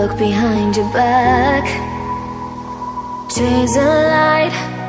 Look behind your back. Chase a light